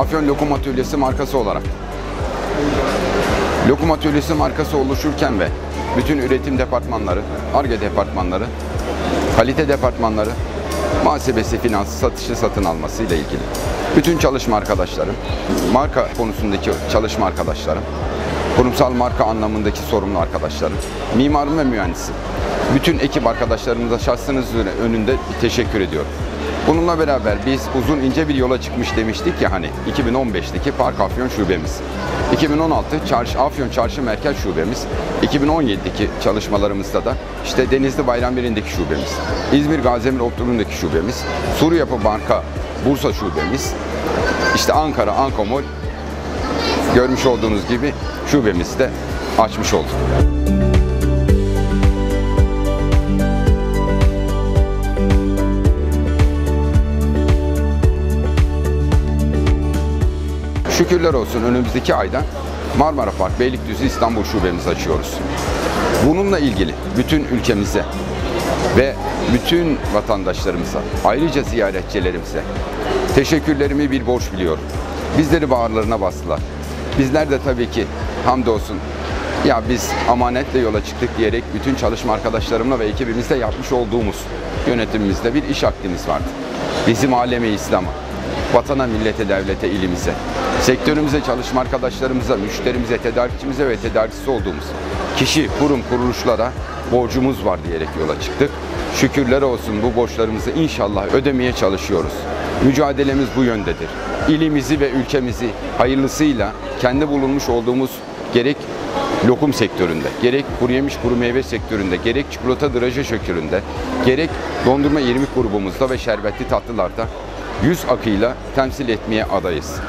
Afyon Lokum Atölyesi markası olarak Lokum Atölyesi markası oluşurken ve bütün üretim departmanları, ARGE departmanları, kalite departmanları, muhasebesi, finansı, satışı, satın alması ile ilgili. Bütün çalışma arkadaşlarım, marka konusundaki çalışma arkadaşlarım, kurumsal marka anlamındaki sorumlu arkadaşlarım, mimarım ve mühendisim. Bütün ekip arkadaşlarımıza şahsınız önünde teşekkür ediyorum. Bununla beraber biz uzun ince bir yola çıkmış demiştik ya hani 2015'teki Park Afyon şubemiz. 2016 Çarşı, Afyon Çarşı Merkez Şubemiz. 2017'deki çalışmalarımızda da işte Denizli Bayrambeli'ndeki şubemiz. İzmir Gazemir Optulu'ndaki şubemiz. Suriye Yapı Banka Bursa şubemiz. işte Ankara Ankomol görmüş olduğunuz gibi şubemizi de açmış olduk. Şükürler olsun önümüzdeki ayda Marmara Park Beylikdüzü İstanbul şubemizi açıyoruz. Bununla ilgili bütün ülkemize ve bütün vatandaşlarımıza, ayrıca ziyaretçilerimize teşekkürlerimi bir borç biliyorum. Bizleri bağırlarına bastılar. Bizler de tabii ki hamdolsun ya biz amanetle yola çıktık diyerek bütün çalışma arkadaşlarımla ve ekibimizle yapmış olduğumuz yönetimimizde bir iş akdimiz vardı. Bizim alemi İslam'a, vatana, millete, devlete, ilimize, sektörümüze, çalışma arkadaşlarımıza, müşterimize, tedarikçimize ve tedarikçisi olduğumuz kişi, kurum, kuruluşlara borcumuz var diyerek yola çıktık. Şükürler olsun bu borçlarımızı inşallah ödemeye çalışıyoruz. Mücadelemiz bu yöndedir. İlimizi ve ülkemizi hayırlısıyla kendi bulunmuş olduğumuz gerek lokum sektöründe, gerek kuru yemiş kuru meyve sektöründe, gerek çikolata draje sektöründe, gerek dondurma irmik grubumuzda ve şerbetli tatlılarda yüz akıyla temsil etmeye adayız.